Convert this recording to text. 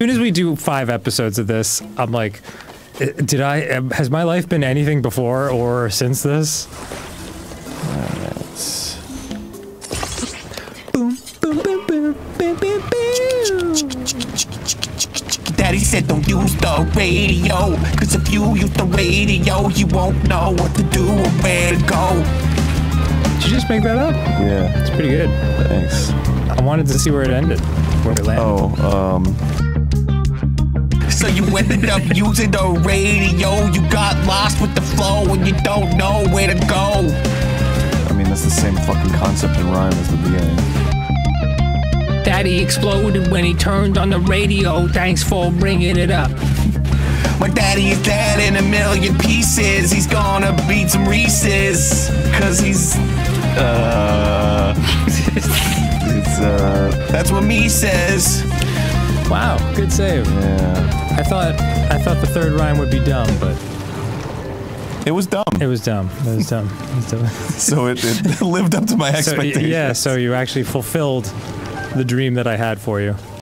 soon as we do five episodes of this, I'm like, did I? um, Has my life been anything before or since this? Boom, boom, boom, boom, boom, boom, boom. Daddy said don't use the radio Cause if you use the radio You won't know what to do or where to go Did you just make that up? yeah. It's pretty good. Thanks. I wanted to see where it ended, where it landed. Oh, um, So you ended up using the radio You got lost with the flow And you don't know where to go I mean, that's the same fucking concept and rhyme as the beginning. Daddy exploded when he turned on the radio. Thanks for bringing it up. My daddy is dead in a million pieces He's gonna beat some Reese's Cause he's Uh, it's, uh, That's what me says Wow, good save. yeah. I thought I thought the third rhyme would be dumb, but It was dumb. it was dumb. It was dumb. It was dumb. so it, it lived up to my so, expectations. yeah, so you actually fulfilled the dream that I had for you.